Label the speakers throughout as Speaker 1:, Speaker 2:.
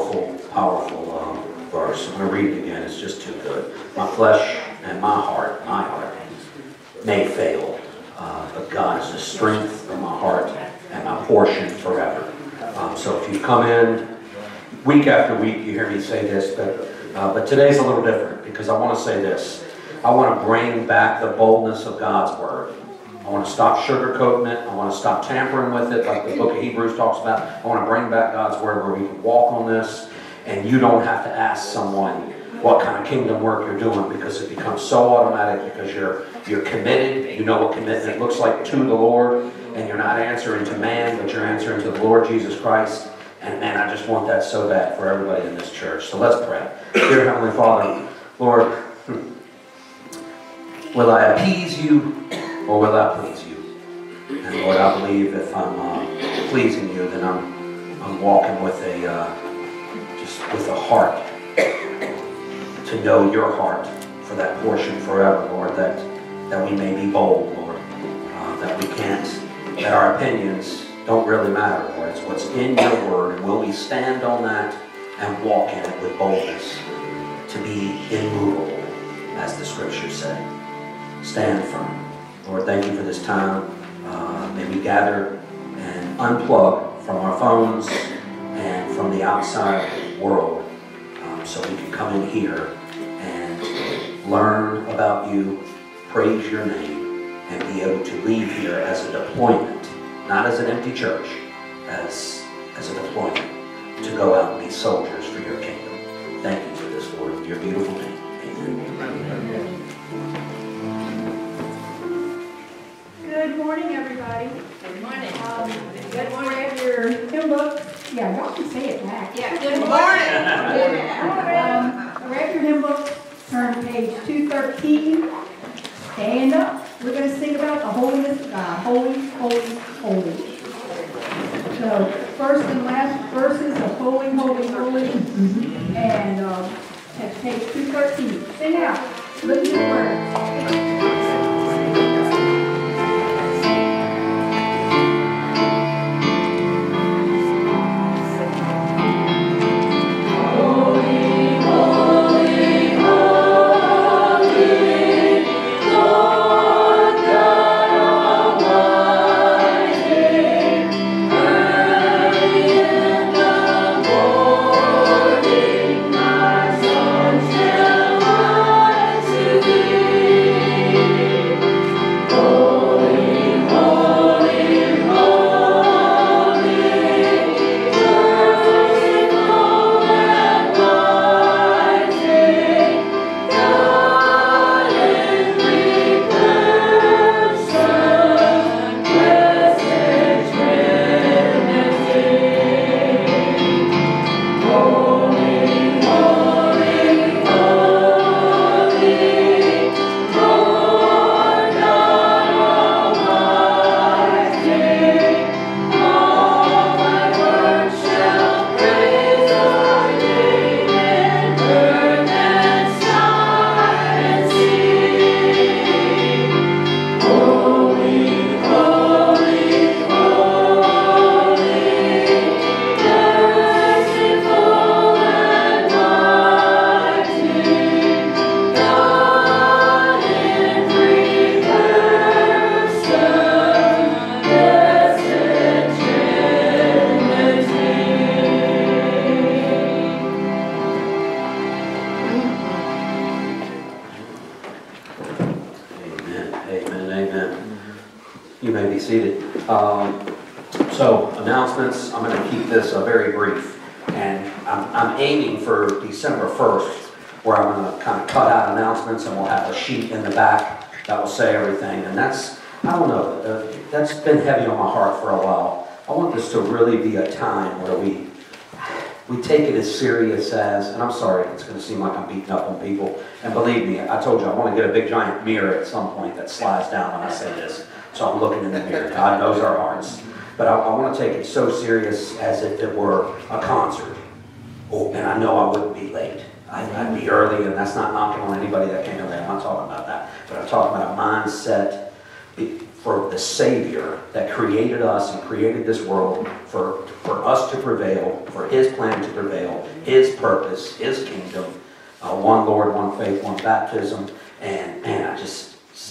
Speaker 1: powerful, powerful um, verse. I'm going to read it again. It's just too good. My flesh and my heart, my heart, may fail, uh, but God is the strength of my heart and my portion forever. Um, so if you come in week after week, you hear me say this, but uh, but today's a little different because I want to say this. I want to bring back the boldness of God's word. I want to stop sugarcoating it. I want to stop tampering with it, like the book of Hebrews talks about. I want to bring back God's word where we can walk on this, and you don't have to ask someone what kind of kingdom work you're doing because it becomes so automatic because you're you're committed. You know what commitment looks like to the Lord, and you're not answering to man, but you're answering to the Lord Jesus Christ. And man, I just want that so bad for everybody in this church. So let's pray. Dear Heavenly Father, Lord, will I appease you or will that please you? And Lord, I believe if I'm uh, pleasing you, then I'm I'm walking with a uh, just with a heart to know your heart for that portion forever, Lord. That that we may be bold, Lord. Uh, that we can't. That our opinions don't really matter, Lord. It's what's in your word. Will we stand on that and walk in it with boldness to be immovable, as the scriptures say? Stand firm. Lord, thank you for this time. Uh, may we gather and unplug from our phones and from the outside world um, so we can come in here and learn about you, praise your name, and be able to leave here as a deployment not as an empty church, as, as a deployment to go out and be soldiers for your kingdom. Thank you for this, Lord, your beautiful name. Amen.
Speaker 2: Good morning, everybody.
Speaker 3: Good morning.
Speaker 2: Um, Good morning. Grab your hymn book. Yeah, y'all can say it back.
Speaker 3: Yeah, good morning.
Speaker 2: Um, Grab your hymn book, turn page 213. Stand up. We're going to sing about the holiness of God. Holy, holy, holy. So, first and last verses of holy, holy, holy. And um, at page 213. Sing out. Look at your words.
Speaker 1: Back that will say everything. And that's, I don't know, uh, that's been heavy on my heart for a while. I want this to really be a time where we, we take it as serious as, and I'm sorry, it's going to seem like I'm beating up on people. And believe me, I told you, I want to get a big giant mirror at some point that slides down when I say this. So I'm looking in the mirror. God knows our hearts. But I, I want to take it so serious as if it were a concert. Oh, and I know I wouldn't be late. I'd, I'd be early, and that's not knocking on anybody that came in. I'm not talking about that. But I'm talking about a mindset for the Savior that created us and created this world for, for us to prevail, for His plan to prevail, His purpose, His kingdom, uh, one Lord, one faith, one baptism, and man, I just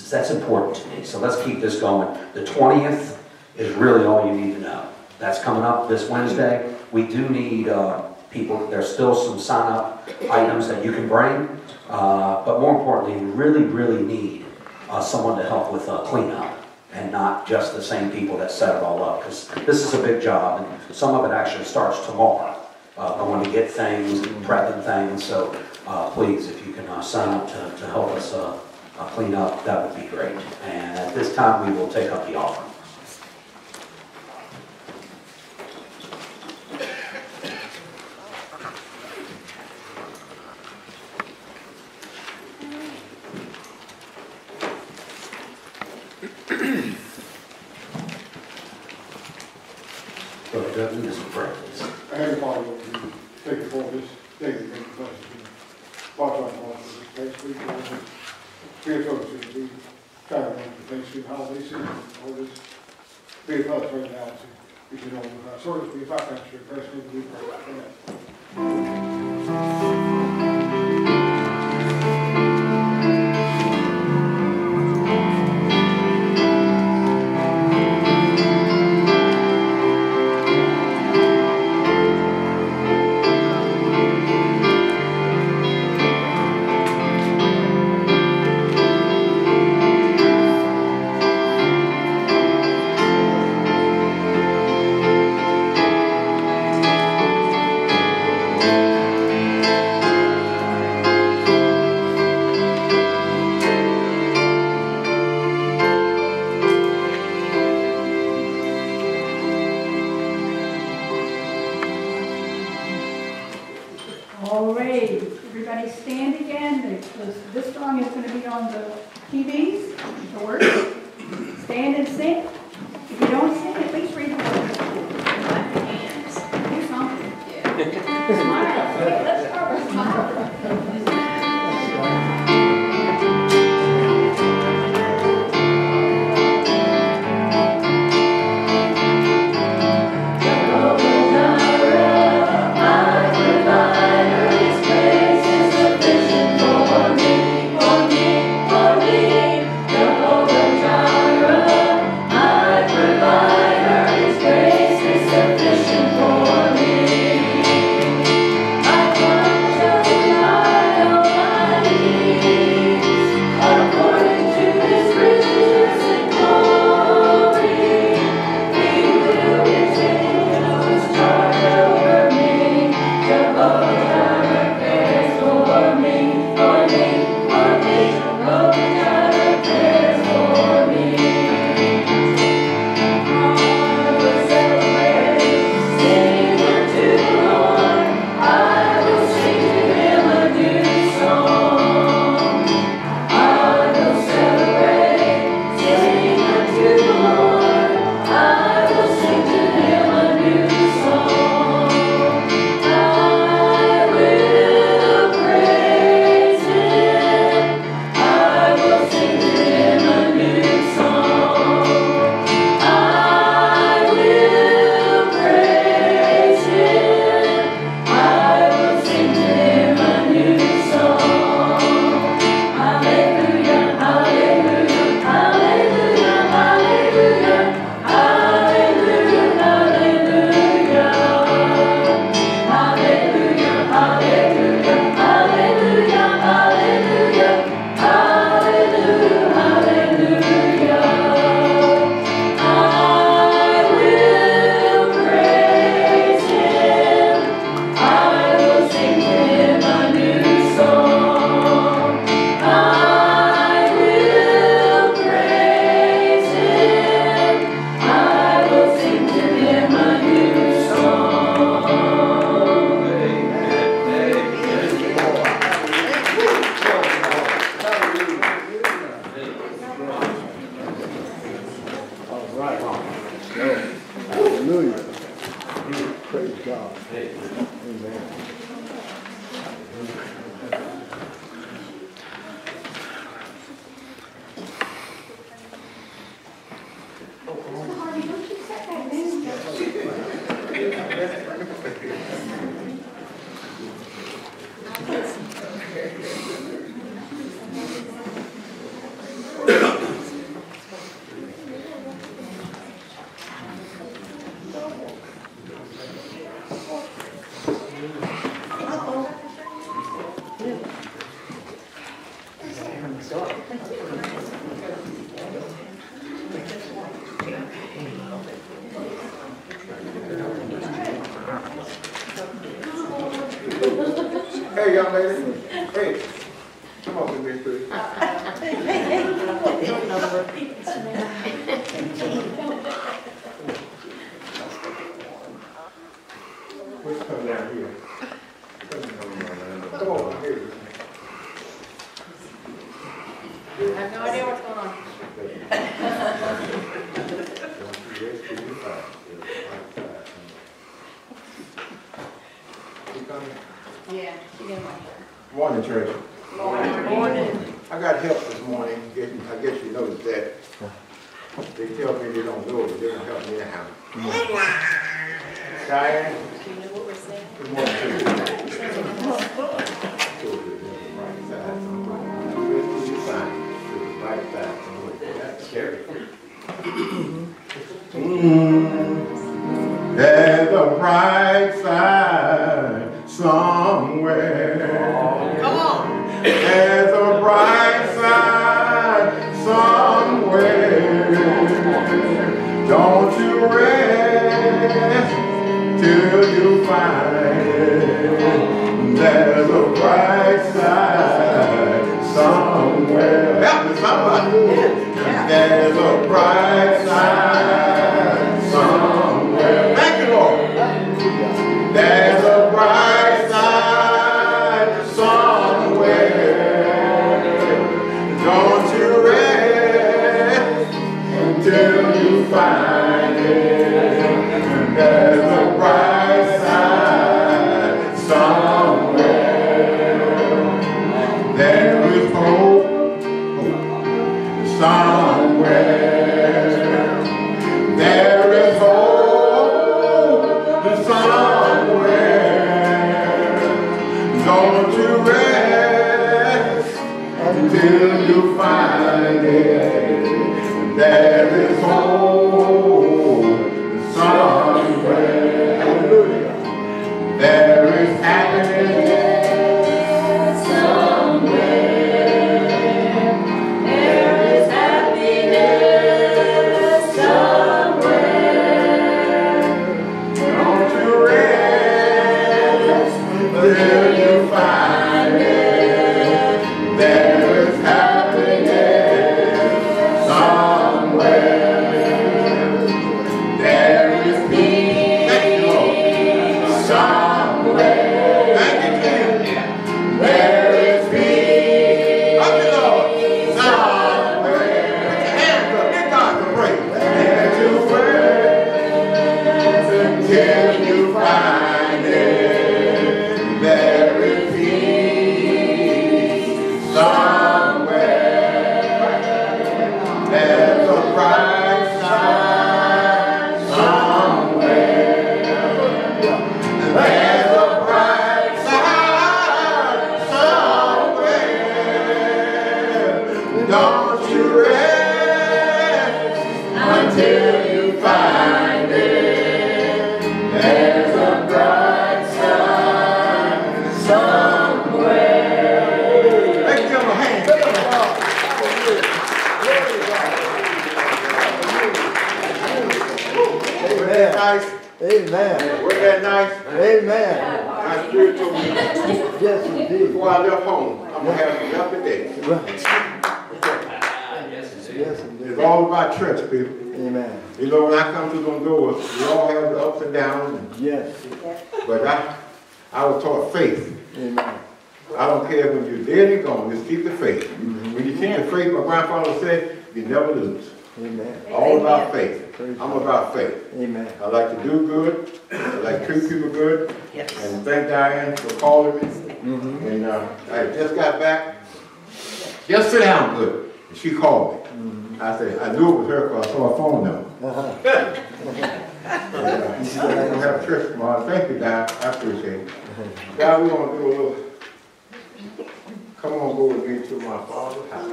Speaker 1: that's important to me. So let's keep this going. The 20th is really all you need to know. That's coming up this Wednesday. We do need uh, people. There's still some sign-up items that you can bring, uh, but more importantly, we really, really need uh, someone to help with uh, cleanup and not just the same people that set it all up. Because this is a big job, and some of it actually starts tomorrow. Uh, going to get things, and prepping things. So uh, please, if you can uh, sign up to, to help us clean up, that would be great. And at this time, we will take up the offering. Please.
Speaker 3: Heavenly Father, Lord, we thank you for this day that you blessed us with. Watch for this place, we pray that be we the Thanksgiving holiday season, all this. Us right now, as we can all with our service, be with our pastor, President, we
Speaker 4: God. Amen. Don't
Speaker 5: you
Speaker 4: rest till you find there's a bright side somewhere. Help me, somebody. There's a bright side. faith.
Speaker 6: Amen.
Speaker 4: I don't care when you're dead and gone, just keep the faith. Mm -hmm. When you keep Amen. the faith, my grandfather said, you never lose.
Speaker 6: Amen.
Speaker 4: All Amen. about faith.
Speaker 6: Praise
Speaker 4: I'm about faith.
Speaker 6: Amen.
Speaker 4: I like to do good. I like to treat people good. Yes. And thank Diane for calling me.
Speaker 6: Mm -hmm.
Speaker 4: And uh, I just got back. Just sit down good. And she called me. Mm -hmm. I said, I knew it was her because I saw her phone uh-huh. number.
Speaker 6: Uh
Speaker 4: -huh. uh, she said, I'm going to have church tomorrow. Thank you, Diane. I appreciate it. Now, we're gonna do a little, come on, go with me to my father's house.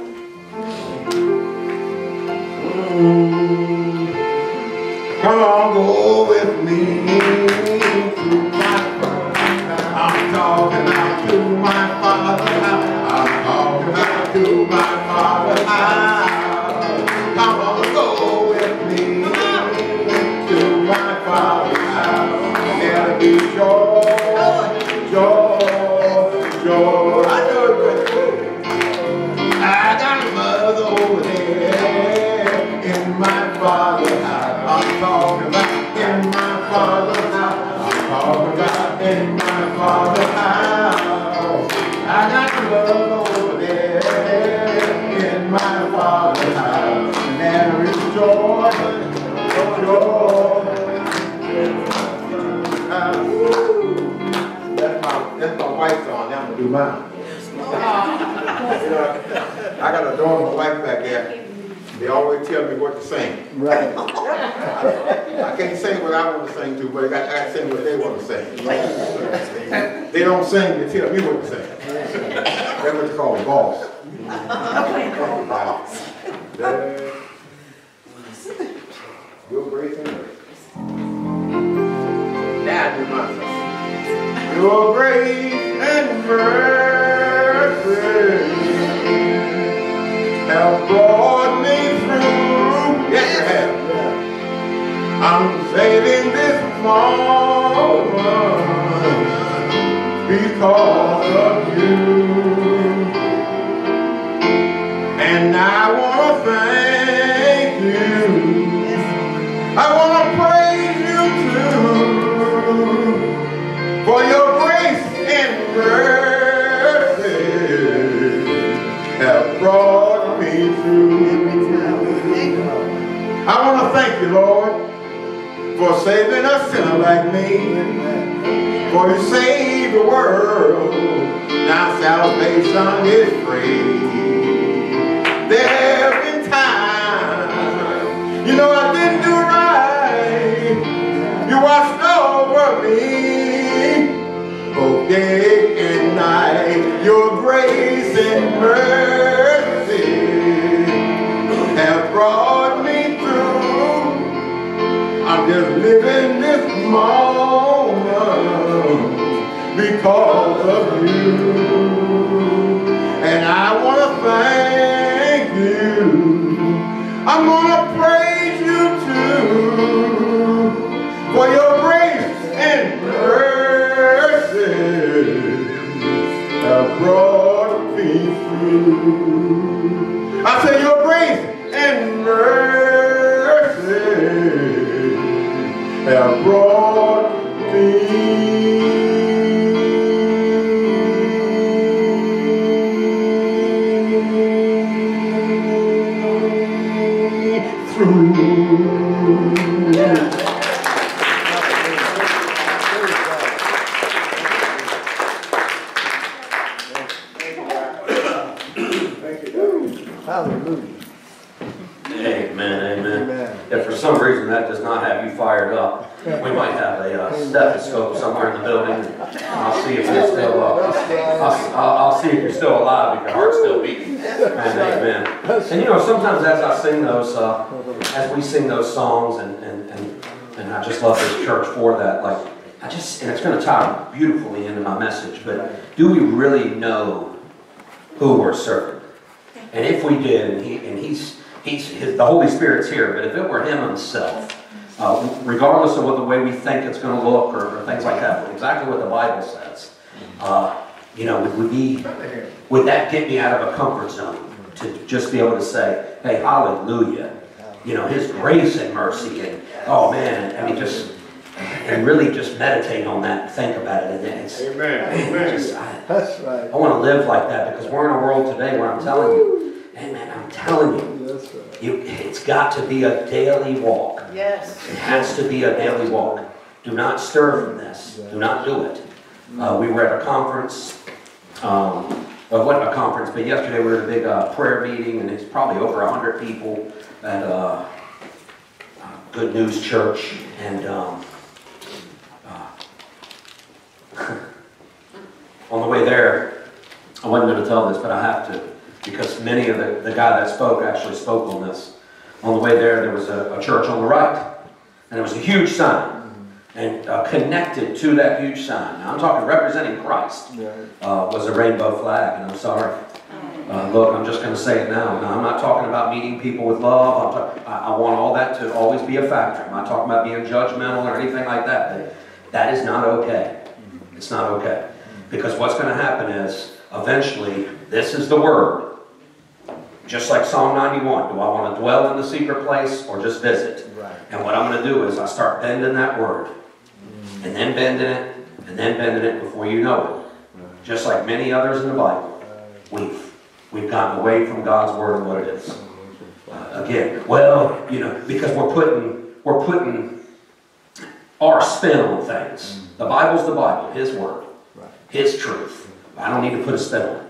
Speaker 4: Mm. Come on, go with me to my father's house. I'm talking about to my father's house. I'm talking about to my father's house. Me what to sing.
Speaker 6: Right.
Speaker 4: I can't sing what I want to sing to, but I got, I to sing what they want to sing. They don't sing, they tell me what to sing. That's what you call a boss. Right. Your grace and mercy. Do my song. Your grace and mercy have brought me I'm saving this moment because of you. And I want to thank you. I want to praise you too for your grace and mercy have brought me through. I want to thank you, Lord, for saving a sinner like me. For you saved the world, now salvation is free. There have been times, you know I didn't do right. You watched over me, both day and night. Your grace and mercy have brought living this moment because of you. And I want to thank you. I'm going to
Speaker 1: he's, he's, his, the Holy Spirit's here, but if it were him himself, uh, regardless of what the way we think it's gonna look or, or things like that, exactly what the Bible says, uh, you know, would, would be, would that get me out of a comfort zone? To just be able to say, hey, hallelujah, you know, his grace and mercy, and, oh man, I mean, just, and really just meditate on that and think about it, and then it's,
Speaker 4: Amen.
Speaker 1: man,
Speaker 4: Amen.
Speaker 1: just, I,
Speaker 6: That's right.
Speaker 1: I want to live like that because we're in a world today where I'm telling you, hey man, I'm telling you,
Speaker 6: That's right.
Speaker 1: You, it's got to be a daily walk.
Speaker 7: Yes.
Speaker 1: It has to be a daily walk. Do not stir from this. Do not do it. Uh, we were at a conference, um, well, it wasn't a conference, but yesterday we were at a big uh, prayer meeting, and it's probably over 100 people at uh, uh, Good News Church. And um, uh, on the way there, I wasn't going to tell this, but I have to, because many of the, the guy that spoke actually spoke on this. On the way there, there was a, a church on the right, and it was a huge sign. And uh, connected to that huge sign, now I'm talking representing Christ, uh, was a rainbow flag, and I'm sorry. Uh, look, I'm just going to say it now. Now, I'm not talking about meeting people with love. I'm talk- I, I want all that to always be a factor. I'm not talking about being judgmental or anything like that. But that is not okay. It's not okay. Because what's going to happen is, eventually, this is the word. Just like Psalm 91. Do I want to dwell in the secret place or just visit?
Speaker 6: Right.
Speaker 1: And what I'm going to do is I start bending that word. Mm. And then bending it, and then bending it before you know it. Just like many others in the Bible, we've, we've gotten away from God's word and what it is. Mm-hmm. Uh, again, well, you know, because we're putting, we're putting our spin on things. Mm. The Bible's the Bible, His word,
Speaker 6: Right.
Speaker 1: His truth. I don't need to put a spin on it.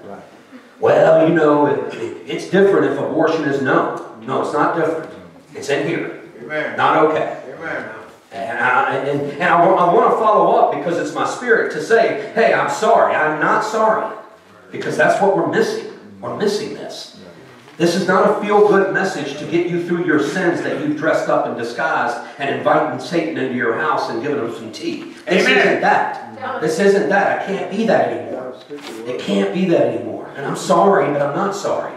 Speaker 6: Right.
Speaker 1: Well, you know, it, it- it's different if abortion is known. No, it's not different. It's in here.
Speaker 4: Amen.
Speaker 1: Not okay.
Speaker 4: Amen.
Speaker 1: And I, and, and I, I want to follow up because it's my spirit to say, hey, I'm sorry. I'm not sorry. Because that's what we're missing. We're missing this. This is not a feel good message to get you through your sins that you've dressed up and disguised and inviting Satan into your house and giving him some tea. This
Speaker 4: Amen.
Speaker 1: isn't that. This isn't that. I can't be that anymore. It can't be that anymore. And I'm sorry, but I'm not sorry.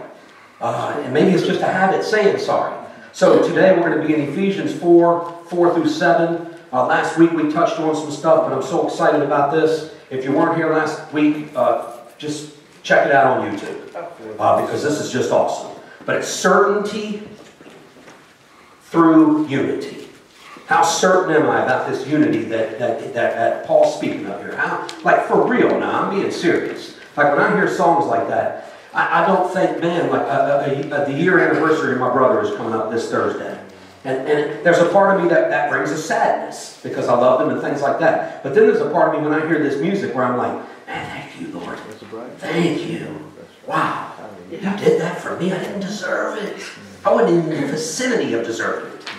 Speaker 1: Uh, and maybe it's just a habit saying sorry. So today we're going to be in Ephesians 4, 4 through 7. Uh, last week we touched on some stuff, but I'm so excited about this. If you weren't here last week, uh, just check it out on YouTube. Uh, because this is just awesome. But it's certainty through unity. How certain am I about this unity that, that, that, that Paul's speaking of here? How, like for real now, I'm being serious. Like when I hear songs like that, I, I don't think, man, like uh, uh, uh, the year anniversary of my brother is coming up this Thursday. And, and there's a part of me that, that brings a sadness because I love them and things like that. But then there's a part of me when I hear this music where I'm like, man, thank you, Lord. Thank you. Wow. You did that for me. I didn't deserve it. I wasn't even in the vicinity of deserving it.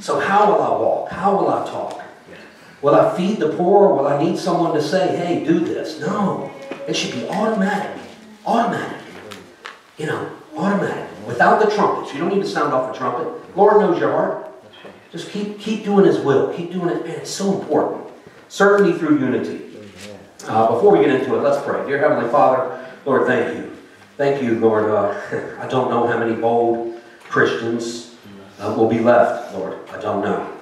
Speaker 1: So how will I walk? How will I talk? Will I feed the poor? Will I need someone to say, hey, do this? No. It should be automatic. Automatic. You know, automatic. Without the trumpets. You don't need to sound off a trumpet. Lord knows your heart. Just keep, keep doing His will. Keep doing it. Man, it's so important. Certainty through unity. Uh, before we get into it, let's pray. Dear Heavenly Father, Lord, thank you. Thank you, Lord. Uh, I don't know how many bold Christians uh, will be left, Lord. I don't know.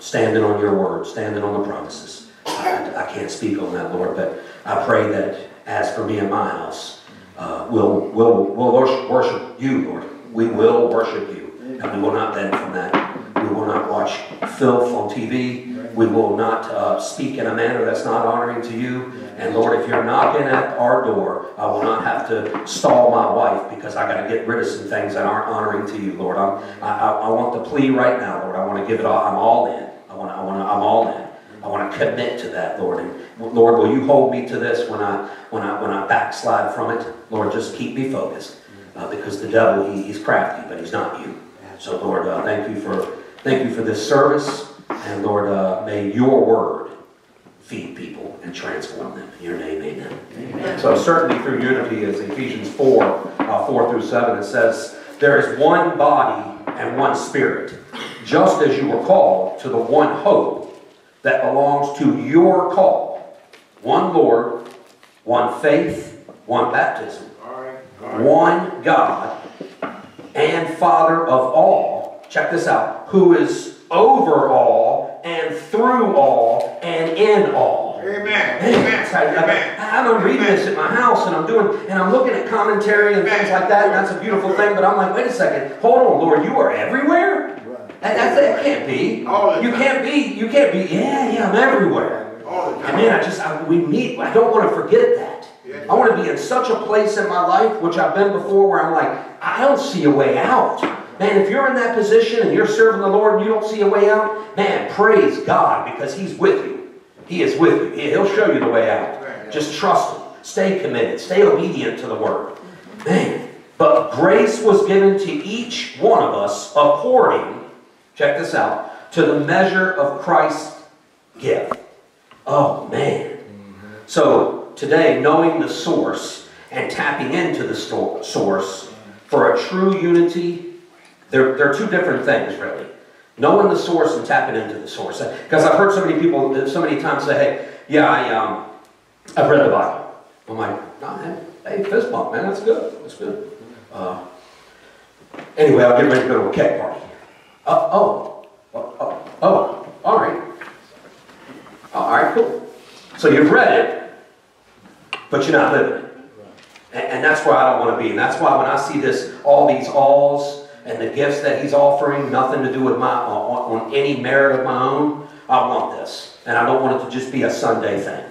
Speaker 1: Standing on your word, standing on the promises. I, I can't speak on that, Lord, but I pray that as for me and my house, uh, we'll, we'll, we'll worship, worship you, Lord. We will worship you, and we will not bend from that. We will not watch filth on TV. We will not uh, speak in a manner that's not honoring to you. And Lord, if you're knocking at our door, I will not have to stall my wife because I got to get rid of some things that aren't honoring to you, Lord. I'm, I, I, want the plea right now, Lord. I want to give it all. I'm all in. I want. I want. I'm all in. I want to commit to that, Lord. And Lord, will you hold me to this when I when I when I backslide from it? Lord, just keep me focused uh, because the devil he, he's crafty, but he's not you. So Lord, uh, thank you for thank you for this service, and Lord, uh, may your word feed people and transform them. In your name, amen. So certainly through unity, as Ephesians 4, uh, 4 through 7, it says, There is one body and one spirit, just as you were called to the one hope that belongs to your call. One Lord, one faith, one baptism,
Speaker 4: All right. All right.
Speaker 1: one God and Father of all, check this out, who is over all and through all and in all.
Speaker 4: Amen. Amen. Amen.
Speaker 1: I- I'm reading this at my house and I'm doing, and I'm looking at commentary and things like that, and that's a beautiful thing, but I'm like, wait a second, hold on, Lord, you are everywhere?
Speaker 6: Right.
Speaker 1: That, that's, that can't be. You can't be, you can't be, yeah, yeah, I'm everywhere.
Speaker 4: All the
Speaker 1: And man, I just, I, we need, I don't want to forget that.
Speaker 4: Yeah.
Speaker 1: I want to be in such a place in my life, which I've been before, where I'm like, I don't see a way out. Man, if you're in that position and you're serving the Lord and you don't see a way out, man, praise God because He's with you. He is with you. He- He'll show you the way out. Just trust Him. Stay committed. Stay obedient to the Word. Man, but grace was given to each one of us according, check this out, to the measure of Christ's gift. Oh, man. Mm-hmm. So today, knowing the source and tapping into the source for a true unity, they're, they're two different things, really. Knowing the source and tapping into the source. Because I've heard so many people so many times say, hey, yeah, I, um, I've read the Bible. I'm like, no, man, hey, fist bump, man, that's good. That's good. Uh, anyway, I'll get ready to go to a cake party. Uh, oh, oh, oh, oh, all right. All right, cool. So you've read it, but you're not living it. And, and that's where I don't want to be. And that's why when I see this, all these alls and the gifts that he's offering, nothing to do with my on, on any merit of my own, I want this. And I don't want it to just be a Sunday thing.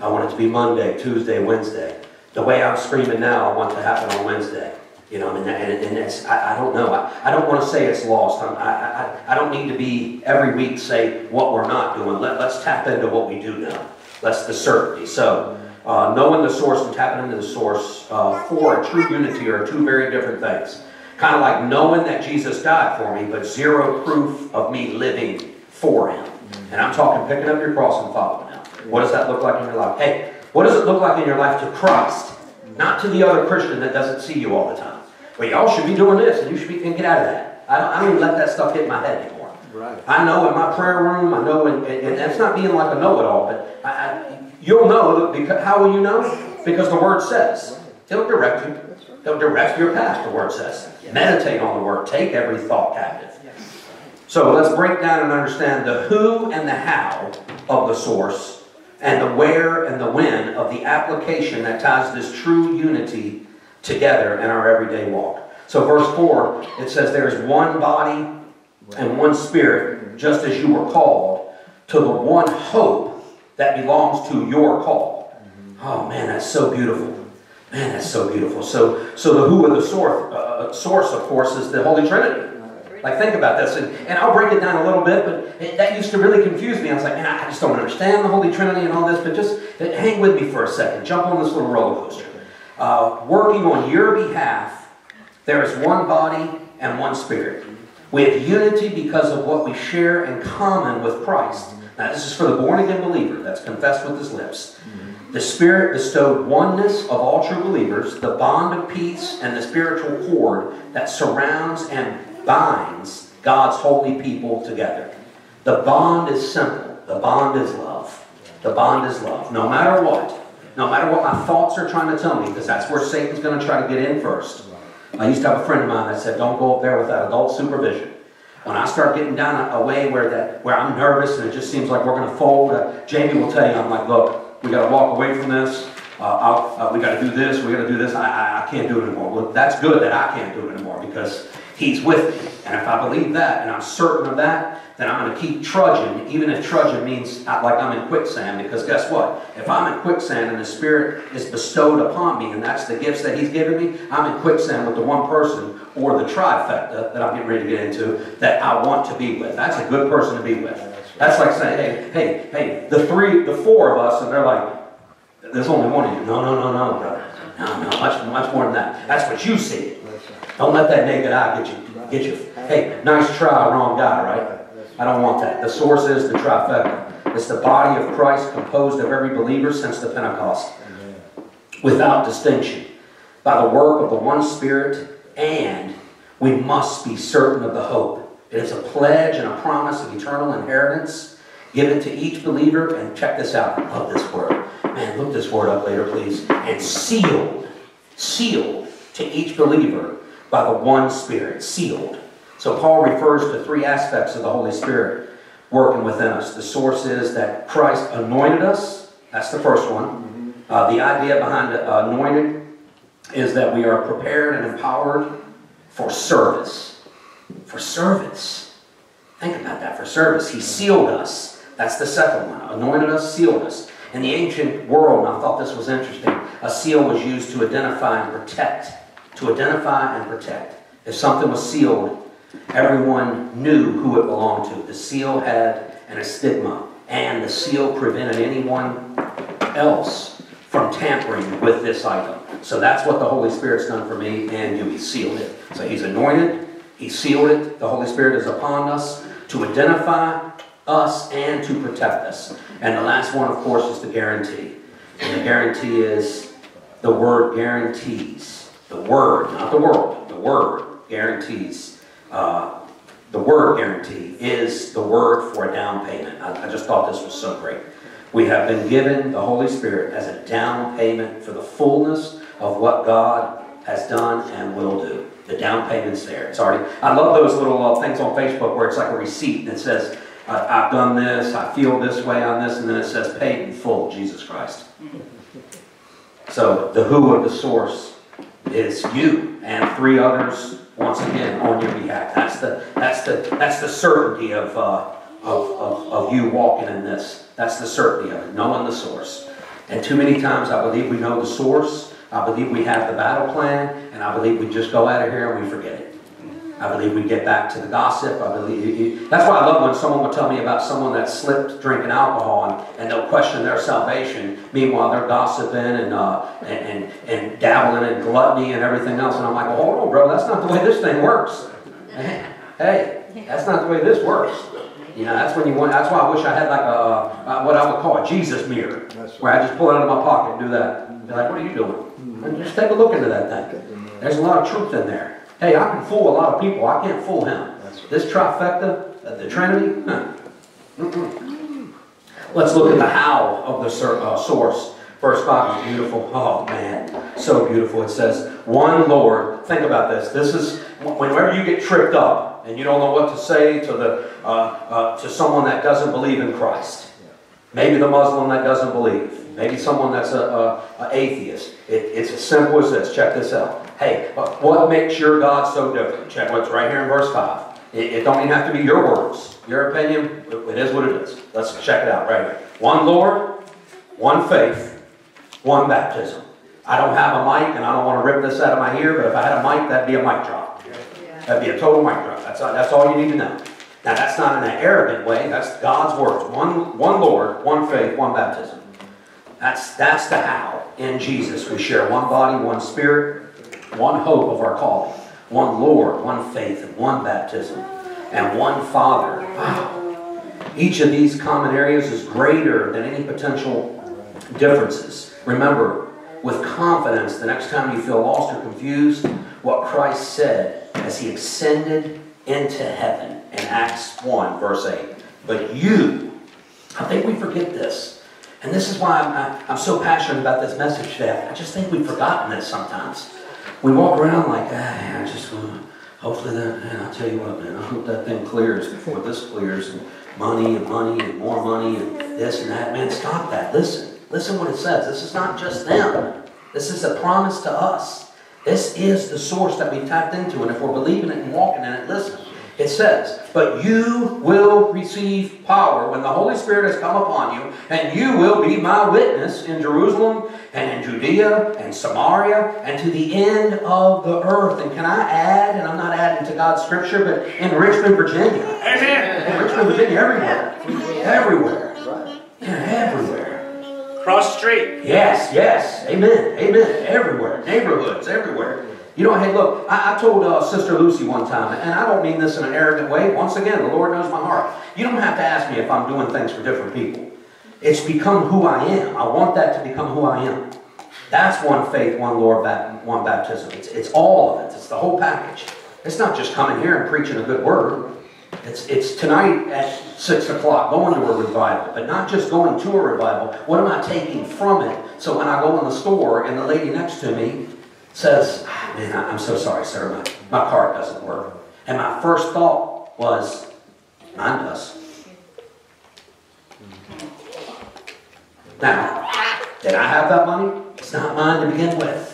Speaker 1: I want it to be Monday, Tuesday, Wednesday. The way I'm screaming now, I want to happen on Wednesday. You know, and, and, and it's, I, I don't know. I, I don't want to say it's lost. I'm, I, I, I don't need to be every week say what we're not doing. Let, let's tap into what we do know. That's the certainty. So, uh, knowing the source and tapping into the source uh, for a true unity are two very different things. Kind of like knowing that Jesus died for me, but zero proof of me living for him. And I'm talking picking up your cross and following him. What does that look like in your life? Hey, what does it look like in your life to Christ? Not to the other Christian that doesn't see you all the time. Well, y'all should be doing this, and you should be, and get out of that. I don't, I don't even let that stuff get in my head anymore.
Speaker 6: Right.
Speaker 1: I know in my prayer room, I know, in, and, and that's not being like a know-it-all, but I, I, you'll know because, how will you know? Because the Word says. It'll direct you. It'll direct your path, the Word says. Meditate on the Word. Take every thought captive. So let's break down and understand the who and the how of the source and the where and the when of the application that ties this true unity together in our everyday walk. So, verse 4, it says, There is one body and one spirit, just as you were called, to the one hope that belongs to your call. Oh, man, that's so beautiful. Man, that's so beautiful. So, so the who and the source, uh, source, of course, is the Holy Trinity. Like, think about this, and, and I'll break it down a little bit, but it, that used to really confuse me. I was like, man, I just don't understand the Holy Trinity and all this, but just uh, hang with me for a second. Jump on this little roller coaster. Uh, working on your behalf, there is one body and one spirit. We have unity because of what we share in common with Christ. Now, this is for the born again believer that's confessed with his lips. The Spirit bestowed oneness of all true believers, the bond of peace, and the spiritual cord that surrounds and binds God's holy people together. The bond is simple. The bond is love. The bond is love. No matter what, no matter what my thoughts are trying to tell me, because that's where Satan's going to try to get in first. I used to have a friend of mine that said, "Don't go up there without adult supervision." When I start getting down a way where that where I'm nervous and it just seems like we're going to fold, uh, Jamie will tell you, I'm like, "Look, we got to walk away from this. Uh, uh, we got to do this. We got to do this. I, I, I can't do it anymore." Well, that's good that I can't do it anymore because He's with me. And if I believe that and I'm certain of that, then I'm going to keep trudging, even if trudging means like I'm in quicksand. Because guess what? If I'm in quicksand and the Spirit is bestowed upon me, and that's the gifts that He's given me, I'm in quicksand with the one person or the trifecta that I'm getting ready to get into that I want to be with. That's a good person to be with. That's like saying, hey, hey, hey, the three, the four of us, and they're like, there's only one of you. No, no, no, no, brother. No, no, much, much more than that. That's what you see. Don't let that naked eye get you, get you. Hey, nice try, wrong guy, right? I don't want that. The source is the trifecta. It's the body of Christ composed of every believer since the Pentecost, without distinction, by the work of the one Spirit, and we must be certain of the hope. It is a pledge and a promise of eternal inheritance given to each believer. And check this out. I love this word. Man, look this word up later, please. And sealed, sealed to each believer by the one Spirit, sealed. So Paul refers to three aspects of the Holy Spirit working within us. The source is that Christ anointed us. That's the first one. Uh, the idea behind anointed is that we are prepared and empowered for service. For service. Think about that, for service. He sealed us. That's the second one. Anointed us, sealed us. In the ancient world, and I thought this was interesting, a seal was used to identify and protect. To identify and protect. If something was sealed, everyone knew who it belonged to. The seal had an estigma, and the seal prevented anyone else from tampering with this item. So that's what the Holy Spirit's done for me and you. He sealed it. So He's anointed, He sealed it. The Holy Spirit is upon us to identify us and to protect us. And the last one, of course, is the guarantee. And the guarantee is the word guarantees. The word, not the world, the word guarantees. Uh, the word guarantee is the word for a down payment. I, I just thought this was so great. We have been given the Holy Spirit as a down payment for the fullness of what God has done and will do. The down payment's there. It's already. I love those little uh, things on Facebook where it's like a receipt and it says, I've done this, I feel this way on this, and then it says paid in full, Jesus Christ. So the who of the source is you and three others once again on your behalf. That's the that's the that's the certainty of uh, of, of, of you walking in this. That's the certainty of it, knowing the source. And too many times I believe we know the source, I believe we have the battle plan, and I believe we just go out of here and we forget it. I believe we get back to the gossip. I believe that's why I love when someone will tell me about someone that slipped drinking alcohol and, and they'll question their salvation. Meanwhile, they're gossiping and, uh, and, and, and dabbling in gluttony and everything else. And I'm like, well, hold on, bro. That's not the way this thing works. Hey, that's not the way this works. You know, that's when you want. That's why I wish I had like a, a what I would call a Jesus mirror, where I just pull it out of my pocket and do that. Be like, what are you doing? And just take a look into that thing. There's a lot of truth in there. Hey, I can fool a lot of people. I can't fool him. This trifecta, uh, the Trinity, huh. Let's look at the how of the uh, source. Verse 5 is beautiful. Oh, man. So beautiful. It says, one Lord. Think about this. This is whenever you get tripped up and you don't know what to say to, the, uh, uh, to someone that doesn't believe in Christ. Maybe the Muslim that doesn't believe. Maybe someone that's a, a, a atheist. It, it's as simple as this. Check this out. Hey, what makes your God so different? Check what's right here in verse 5. It, it don't even have to be your words. Your opinion, it is what it is. Let's check it out right here. One Lord, one faith, one baptism. I don't have a mic, and I don't want to rip this out of my ear, but if I had a mic, that'd be a mic drop. That'd be a total mic drop. That's, that's all you need to know. Now, that's not in an arrogant way. That's God's words. One, one Lord, one faith, one baptism. That's, that's the how. In Jesus, we share one body, one spirit, one hope of our calling, one Lord, one faith, and one baptism, and one Father. Wow. Each of these common areas is greater than any potential differences. Remember, with confidence, the next time you feel lost or confused, what Christ said as he ascended into heaven in Acts 1, verse 8. But you, I think we forget this. And this is why I'm, I, am so passionate about this message today. I just think we've forgotten this sometimes. We walk around like, ah, I just want to, hopefully that, man, I'll tell you what, man, I hope that thing clears before this clears. And money and money and more money and this and that. Man, stop that. Listen. Listen what it says. This is not just them. This is a promise to us. This is the source that we tapped into. And if we're believing it and walking in it, listen. It says, But you will receive power when the Holy Spirit has come upon you, and you will be my witness in Jerusalem and in Judea and Samaria and to the end of the earth. And can I add, and I'm not adding to God's scripture, but in Richmond, Virginia. Amen. In Richmond, Virginia, everywhere. Everywhere. Yeah, everywhere.
Speaker 8: Cross street.
Speaker 1: Yes, yes. Amen. Amen. Everywhere. Neighborhoods, everywhere. You know, hey, look, I, I told uh, Sister Lucy one time, and I don't mean this in an arrogant way. Once again, the Lord knows my heart. You don't have to ask me if I'm doing things for different people. It's become who I am. I want that to become who I am. That's one faith, one Lord, one baptism. It's, it's all of it. It's the whole package. It's not just coming here and preaching a good word. It's, it's tonight at 6 o'clock going to a revival, but not just going to a revival. What am I taking from it? So when I go in the store and the lady next to me says, ah, Man, I'm so sorry, sir. My, my card doesn't work. And my first thought was, Mine does. Now, did I have that money? It's not mine to begin with.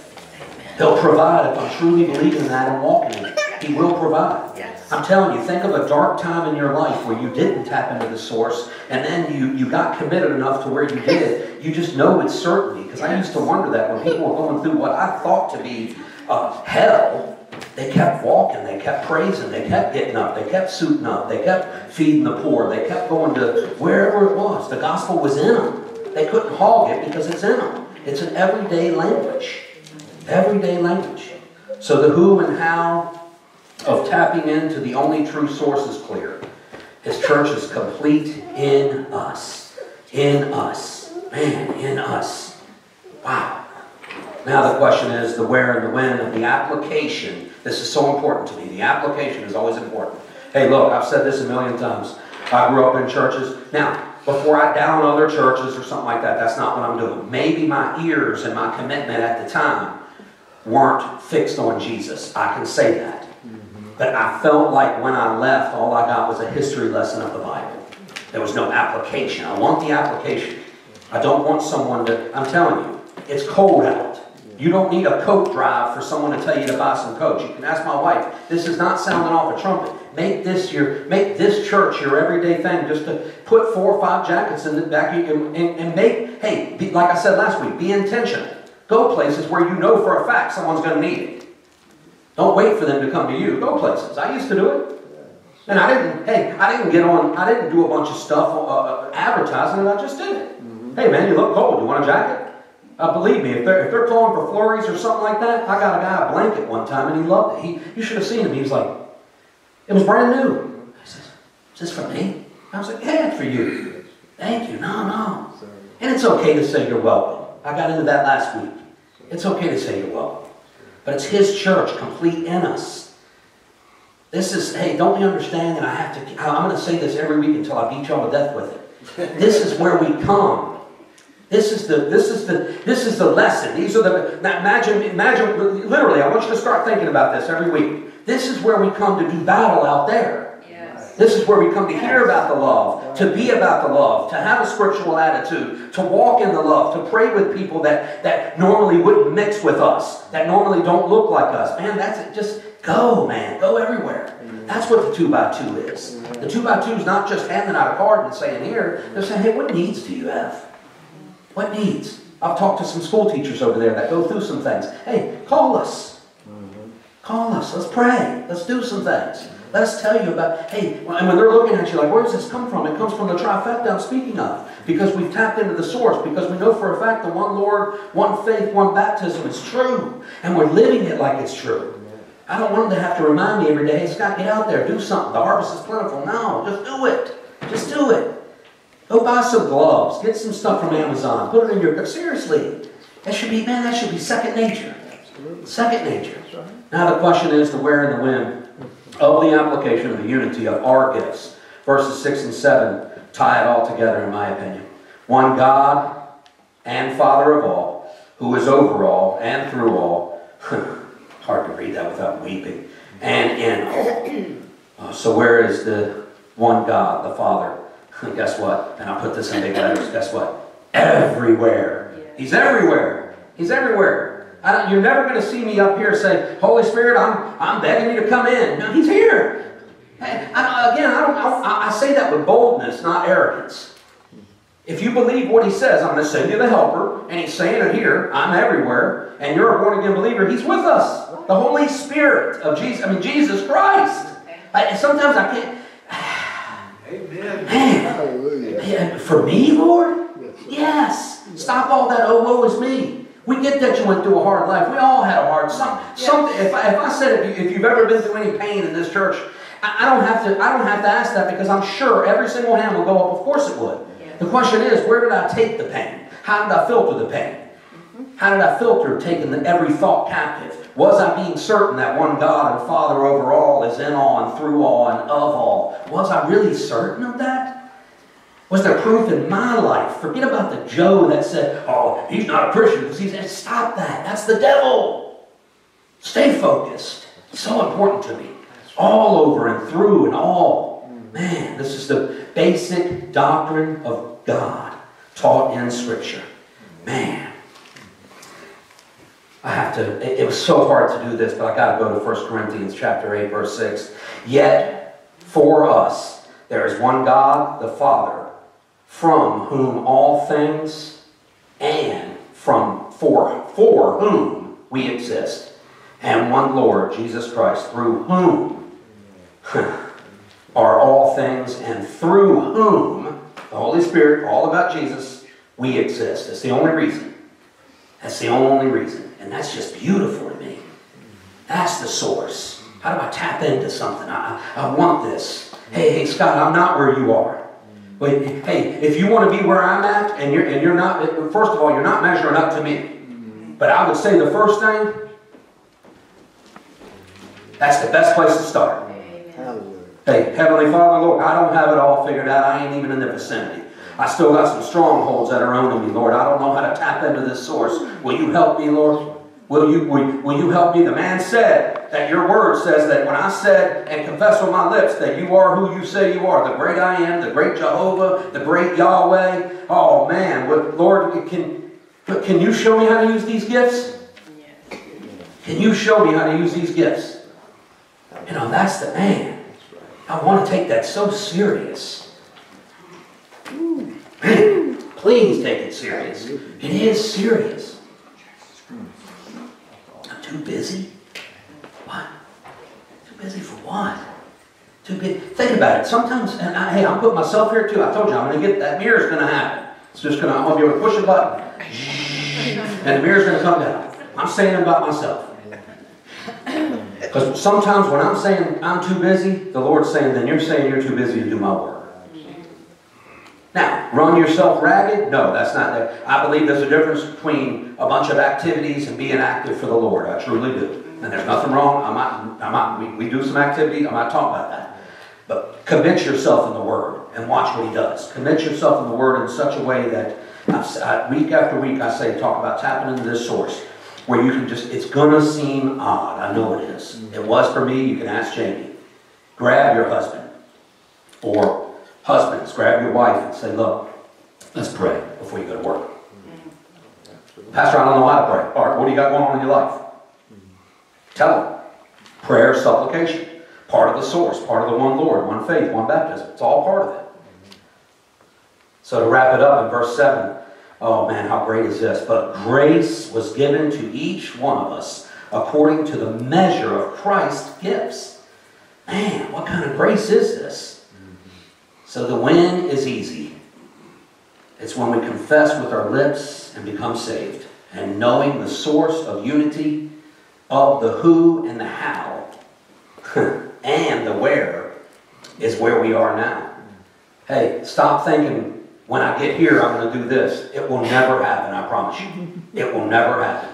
Speaker 1: He'll provide if I'm truly believing that and walking in it. He will provide.
Speaker 7: Yes.
Speaker 1: I'm telling you, think of a dark time in your life where you didn't tap into the source, and then you, you got committed enough to where you did. You just know it's certainty. Because I used to wonder that when people were going through what I thought to be uh, hell, they kept walking, they kept praising, they kept getting up, they kept suiting up, they kept feeding the poor, they kept going to wherever it was. The gospel was in them. They couldn't hog it because it's in them. It's an everyday language. Everyday language. So the who and how of tapping into the only true source is clear. His church is complete in us. In us. Man, in us. Wow. Now the question is the where and the when of the application. This is so important to me. The application is always important. Hey, look, I've said this a million times. I grew up in churches. Now, before I down other churches or something like that, that's not what I'm doing. Maybe my ears and my commitment at the time weren't fixed on Jesus. I can say that. But I felt like when I left, all I got was a history lesson of the Bible. There was no application. I want the application. I don't want someone to, I'm telling you, it's cold out. You don't need a coat drive for someone to tell you to buy some coats. You can ask my wife. This is not sounding off a trumpet. Make this your, make this church your everyday thing. Just to put four or five jackets in the back and, and, and make, hey, be, like I said last week, be intentional. Go places where you know for a fact someone's going to need it. Don't wait for them to come to you. Go places. I used to do it. And I didn't, hey, I didn't get on, I didn't do a bunch of stuff uh, uh, advertising, and I just did it. Hey, man, you look cold. You want a jacket? Uh, believe me, if they're, if they're calling for flurries or something like that, I got a guy a blanket one time, and he loved it. He, you should have seen him. He was like, it was brand new. I said, is this for me? I was like, yeah, it's for you. Thank you. No, no. And it's okay to say you're welcome. I got into that last week. It's okay to say you're welcome. But it's His church, complete in us. This is, hey, don't we understand? And I have to, I'm going to say this every week until I beat y'all to death with it. This is where we come. This is the this is the this is the lesson. These are the imagine imagine literally. I want you to start thinking about this every week. This is where we come to do battle out there. This is where we come to hear about the love, to be about the love, to have a spiritual attitude, to walk in the love, to pray with people that, that normally wouldn't mix with us, that normally don't look like us. Man, that's it. Just go, man. Go everywhere. That's what the two by two is. The two by two is not just handing out a card and saying here, they're saying, hey, what needs do you have? What needs? I've talked to some school teachers over there that go through some things. Hey, call us. Mm-hmm. Call us. Let's pray. Let's do some things. Let us tell you about, hey, and when they're looking at you like, where does this come from? It comes from the trifecta I'm speaking of. Because we've tapped into the source. Because we know for a fact the one Lord, one faith, one baptism is true. And we're living it like it's true. I don't want them to have to remind me every day, hey, Scott, get out there, do something. The harvest is plentiful. No, just do it. Just do it. Go buy some gloves. Get some stuff from Amazon. Put it in your seriously. That should be man. That should be second nature. Absolutely. Second nature. Now the question is the where and the when of the application of the unity of our gifts. Verses six and seven tie it all together, in my opinion. One God and Father of all, who is over all and through all. Hard to read that without weeping. And in all. Uh, so where is the one God, the Father? Guess what? And I put this in big letters. Guess what? Everywhere. He's everywhere. He's everywhere. I don't, you're never going to see me up here say, Holy Spirit, I'm, I'm begging you to come in. No, he's here. Hey, I, again, I, don't, I, I say that with boldness, not arrogance. If you believe what he says, I'm going to send you the helper, and he's saying it here, I'm everywhere, and you're a born again believer, he's with us. The Holy Spirit of Jesus, I mean, Jesus Christ. I, sometimes I can't.
Speaker 4: Amen.
Speaker 1: Man,
Speaker 6: Hallelujah.
Speaker 1: yeah, for me, Lord? Yes. Stop all that, oh, woe is me. We get that you went through a hard life. We all had a hard some something. If I, if I said if, you, if you've ever been through any pain in this church, I, I don't have to I don't have to ask that because I'm sure every single hand will go up. Of course it would. The question is, where did I take the pain? How did I filter the pain? Mm-hmm. How did I filter taking the, every thought captive? Was I being certain that one God and Father over all is in all and through all and of all? Was I really certain of that? Was there proof in my life? Forget about the Joe that said, oh, he's not a Christian because he's stop that. That's the devil. Stay focused. It's so important to me. All over and through and all. Man, this is the basic doctrine of God taught in Scripture. Man. I have to, it, it was so hard to do this, but I gotta go to 1 Corinthians chapter 8, verse 6. Yet, for us, there is one God, the Father, from whom all things and from for for whom we exist, and one Lord, Jesus Christ, through whom are all things, and through whom the Holy Spirit, all about Jesus, we exist. That's the only reason. That's the only reason. And that's just beautiful to me. That's the source. How do I tap into something? I, I want this. Hey, hey, Scott, I'm not where you are. But hey, if you want to be where I'm at, and you're and you're not, first of all, you're not measuring up to me. But I would say the first thing, that's the best place to start. Hey, Heavenly Father, Lord, I don't have it all figured out. I ain't even in the vicinity. I still got some strongholds that are owning me, Lord. I don't know how to tap into this source. Will you help me, Lord? Will you, will, will you help me? The man said that your word says that when I said and confess with my lips that you are who you say you are, the great I am, the great Jehovah, the great Yahweh. Oh man, what, Lord, can, can you show me how to use these gifts? Can you show me how to use these gifts? You know, that's the man. I want to take that so serious. Man, please take it serious. It is serious. I'm too busy. What? Too busy for what? Too busy. Think about it. Sometimes, and I, hey, I'm putting myself here too. I told you I'm going to get that mirror's going to happen. It's just going to. I'm going to be able to push a button, and the mirror's going to come down. I'm saying about myself. Because sometimes when I'm saying I'm too busy, the Lord's saying, then you're saying you're too busy to do my work. Now, run yourself ragged? No, that's not there. I believe there's a difference between a bunch of activities and being active for the Lord. I truly do. And there's nothing wrong. I'm not, I'm not, we, we do some activity. I'm not talking about that. But commit yourself in the Word and watch what He does. Commit yourself in the Word in such a way that I, week after week I say, talk about tapping into this source where you can just, it's going to seem odd. I know it is. Mm-hmm. It was for me. You can ask Jamie. Grab your husband or husbands, grab your wife and say, look, let's pray before you go to work. Mm-hmm. Pastor, I don't know how to pray. All right, what do you got going on in your life? Tell them. Prayer, supplication. Part of the source, part of the one Lord, one faith, one baptism. It's all part of it. So to wrap it up in verse 7, Oh man, how great is this? But grace was given to each one of us according to the measure of Christ's gifts. Man, what kind of grace is this? So the win is easy. It's when we confess with our lips and become saved. And knowing the source of unity of the who and the how and the where is where we are now. Hey, stop thinking when I get here, I'm going to do this. It will never happen, I promise you. It will never happen.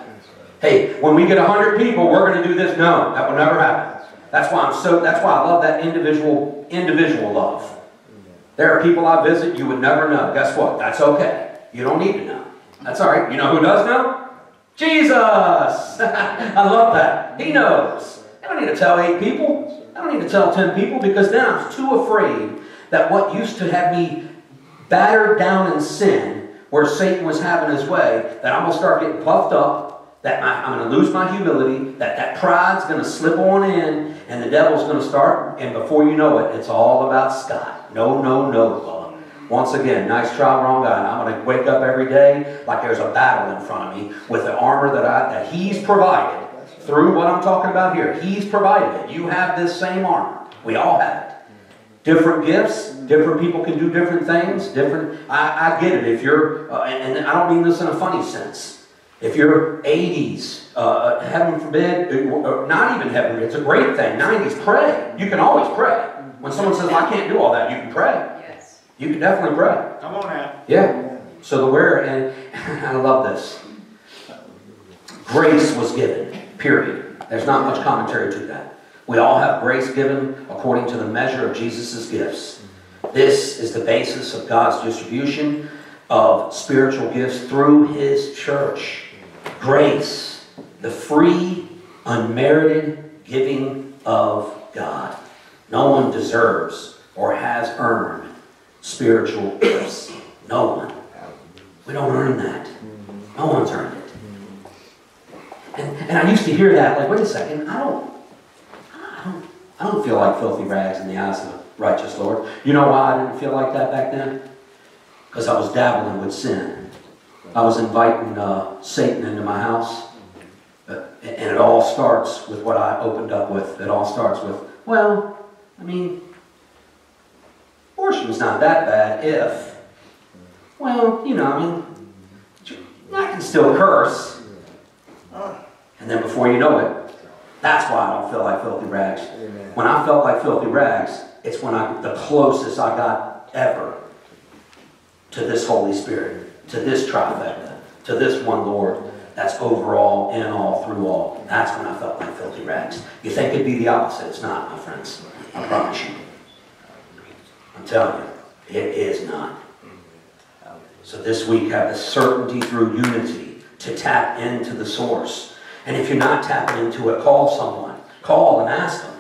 Speaker 1: Hey, when we get 100 people, we're going to do this. No, that will never happen. That's why I'm so, that's why I love that individual, individual love. There are people I visit you would never know. Guess what? That's okay. You don't need to know. That's all right. You know who does know? Jesus! I love that. He knows. I don't need to tell eight people. I don't need to tell ten people because then I'm too afraid that what used to have me battered down in sin, where Satan was having his way, that I'm going to start getting puffed up, that I'm going to lose my humility, that that pride's going to slip on in, and the devil's going to start, and before you know it, it's all about Scott. No, no, no. Once again, nice try, wrong guy. And I'm going to wake up every day like there's a battle in front of me with the armor that, I, that he's provided through what I'm talking about here. He's provided it. You have this same armor. We all have it. Different gifts, different people can do different things. Different. I, I get it. If you're, uh, and, and, I don't mean this in a funny sense. If you're 80s, uh, heaven forbid, uh, not even heaven, it's a great thing. 90s, pray. You can always pray. When someone says, I can't do all that, you can pray. You can definitely pray.
Speaker 8: Come on now.
Speaker 1: Yeah. So the where, and I love this. Grace was given, period. There's not much commentary to that. We all have grace given according to the measure of Jesus' gifts. This is the basis of God's distribution of spiritual gifts through His church. Grace, the free, unmerited giving of God. No one deserves or has earned spiritual gifts. No one. We don't earn that. No one's earned it. And, and I used to hear that, like, wait a second, I don't, I don't, I don't feel like filthy rags in the eyes of the righteous Lord. You know why I didn't feel like that back then? Because I was dabbling with sin. I was inviting uh, Satan into my house. Uh, and it all starts with what I opened up with. It all starts with, well, I mean, abortion's not that bad if, well, you know, I mean, I can still curse. And then before you know it, that's why I don't feel like filthy rags.
Speaker 6: Amen.
Speaker 1: When I felt like filthy rags, it's when I, the closest I got ever to this Holy Spirit, to this trifecta, to this one Lord that's over all, in all, through all. That's when I felt like filthy rags. You think it'd be the opposite. It's not, my friends. I promise you. I'm telling you, it is not. So this week, have the certainty through unity to tap into the source. And if you're not tapping into it, call someone. Call and ask them.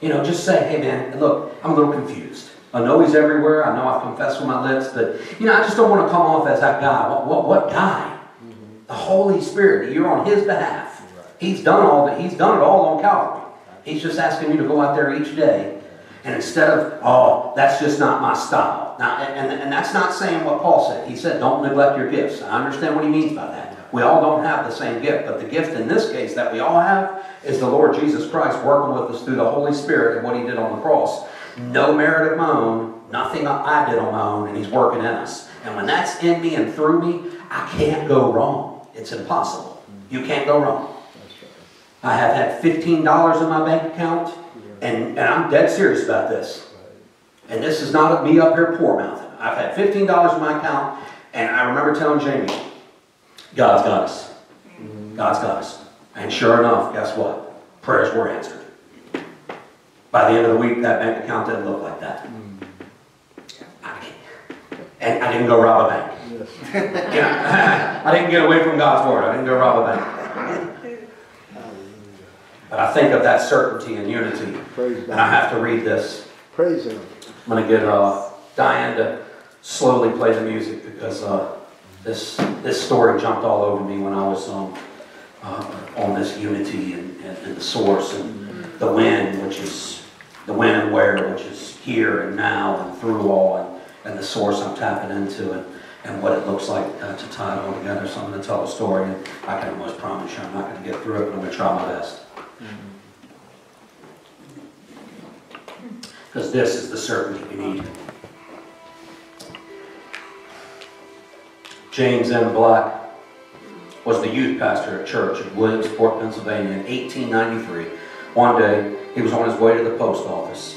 Speaker 1: You know, just say, hey man, look, I'm a little confused. I know he's everywhere. I know I've confessed with my lips, but you know, I just don't want to come off as that guy. What, what, what guy? The Holy Spirit. You're on His behalf. He's done all that. He's done it all on Calvary. He's just asking you to go out there each day, and instead of, oh, that's just not my style. Now, and, and, and that's not saying what Paul said. He said, don't neglect your gifts. I understand what he means by that. We all don't have the same gift, but the gift in this case that we all have is the Lord Jesus Christ working with us through the Holy Spirit and what He did on the cross. No merit of my own, nothing I did on my own, and He's working in us. And when that's in me and through me, I can't go wrong. It's impossible. You can't go wrong. I have had $15 in my bank account, and, and I'm dead serious about this. And this is not me up here poor mouthing. I've had $15 in my account, and I remember telling Jamie, God's got us. God's got us. And sure enough, guess what? Prayers were answered. By the end of the week, that bank account didn't look like that. I And I didn't go rob a bank.
Speaker 6: Yes.
Speaker 1: I didn't get away from God's word. I didn't go rob a bank. But I think of that certainty and unity.
Speaker 6: Praise
Speaker 1: And I have to read this.
Speaker 6: Praise Him.
Speaker 1: I'm going to get uh, Diane to slowly play the music because uh, this this story jumped all over me when I was um, uh, on this unity and, and, and the source and the when, which is the when and where, which is here and now and through all, and, and the source I'm tapping into and, and what it looks like uh, to tie it all together. So I'm going to tell a story, and I can almost promise you I'm not going to get through it, but I'm going to try my best. Because this is the certainty we need. James M. Black was the youth pastor at church in Williamsport, Pennsylvania in 1893. One day, he was on his way to the post office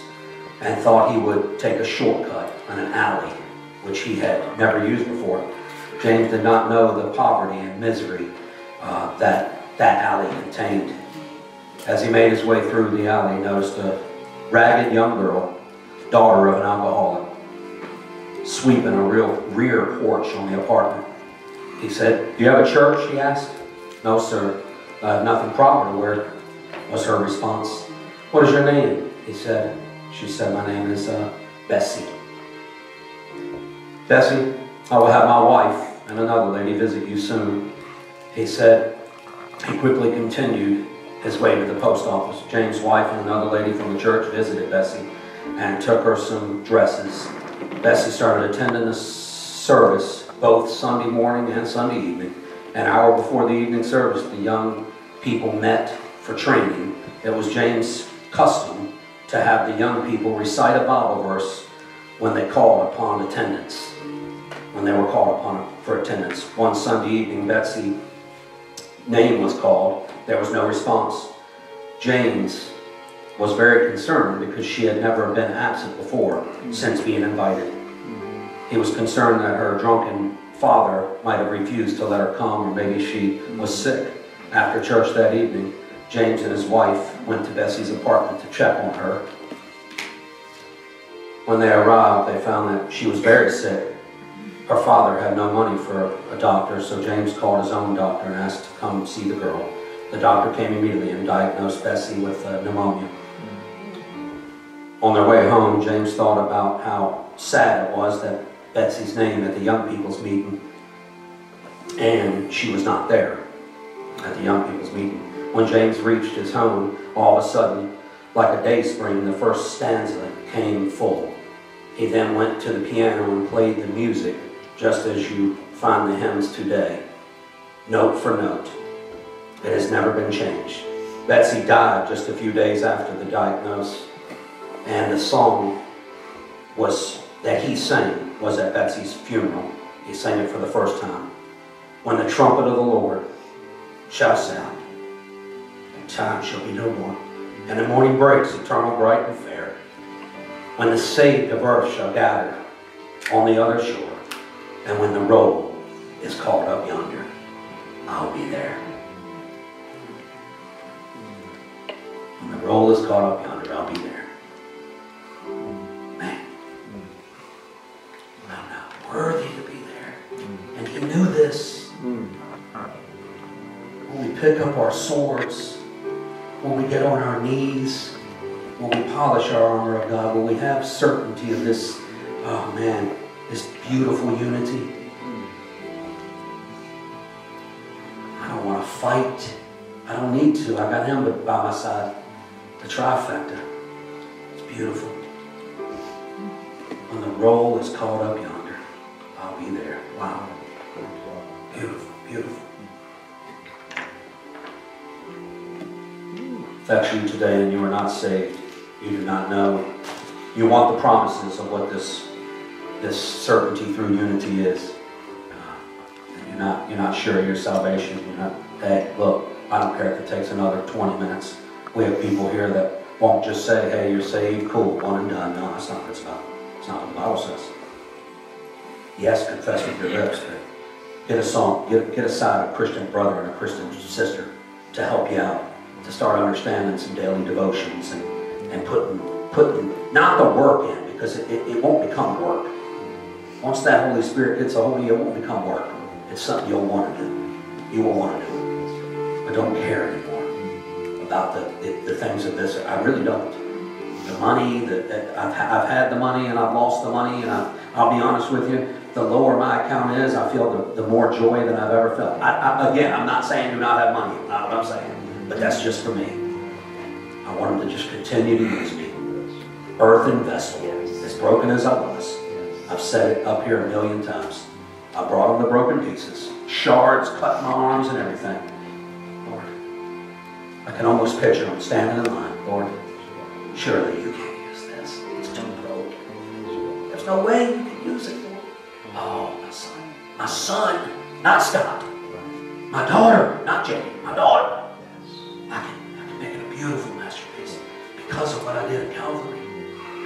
Speaker 1: and thought he would take a shortcut on an alley, which he had never used before. James did not know the poverty and misery uh, that that alley contained. As he made his way through the alley, he noticed a ragged young girl, daughter of an alcoholic, sweeping a real rear porch on the apartment. He said, Do you have a church? He asked. No, sir. Have nothing proper to wear, was her response. What is your name? He said. She said, My name is uh, Bessie. Bessie, I will have my wife and another lady visit you soon. He said, he quickly continued his way to the post office. James' wife and another lady from the church visited Bessie and took her some dresses. Bessie started attending the service both Sunday morning and Sunday evening. An hour before the evening service, the young people met for training. It was James' custom to have the young people recite a Bible verse when they called upon attendance. When they were called upon for attendance. One Sunday evening, Betsy name was called, there was no response. James was very concerned because she had never been absent before since being invited. He was concerned that her drunken father might have refused to let her come, or maybe she was sick. After church that evening, James and his wife went to Bessie's apartment to check on her. When they arrived, they found that she was very sick. Her father had no money for a doctor, so James called his own doctor and asked to come see the girl. The doctor came immediately and diagnosed Bessie with uh, pneumonia. On their way home, James thought about how sad it was that Betsy's name at the young people's meeting, and she was not there. at the young people's meeting. When James reached his home, all of a sudden, like a day spring, the first stanza came full. He then went to the piano and played the music, just as you find the hymns today, note for note. It has never been changed. Betsy died just a few days after the diagnosis, and the song was that he sang was at Betsy's funeral. He sang it for the first time. When the trumpet of the Lord shall sound, and time shall be no more, and the morning breaks eternal, bright, and fair. When the saved of earth shall gather on the other shore, and when the roll is called up yonder, I'll be there. The roll is called up yonder, I'll be there. Man, I'm not worthy to be there. And he knew this. When we pick up our swords, when we get on our knees, when we polish our armor of God, when we have certainty of this, oh man, this beautiful unity. I don't want to fight. I don't need to. I got him by my side. The trifecta. It's beautiful. When the roll is called up yonder, I'll be there. Wow. Beautiful, beautiful. You today and you are not saved, you do not know. You want the promises of what this, this certainty through unity is. Uh, you're not, you're not sure of your salvation. You're not, hey, look, I don't care if it takes another 20 minutes. We have people here that won't just say, hey, you're saved, cool, one and done. No, that's not what it's about. It's not what the Bible says. Yes, confess with your lips, but get a song, get, get aside a Christian brother and a Christian sister to help you out, to start understanding some daily devotions and, and putting, putting not the work in, because it, it, it won't become work. Once that Holy Spirit gets a hold of you, it won't become work. It's something you'll want to do. You will want to do it. But don't care anymore about the, the, the things of this. I really don't. The money, the- I've, I've had the money and I've lost the money, and I, I'll be honest with you, the lower my account is, I feel the, the more joy than I've ever felt. I, I, again, I'm not saying do not have money, not what I'm saying, but that's just for me. I want him to just continue to use me. Earthen vessel, as broken as I was. I've said it up here a million times. I brought him the broken pieces, shards, cut my arms and everything. I can almost picture him standing in line. Lord, surely you can't use this. It's too broke. There's no way you can use it. Oh, my son. My son, not Scott. My daughter, not Jenny. My daughter. I can, I can make it a beautiful masterpiece because of what I did at Calvary.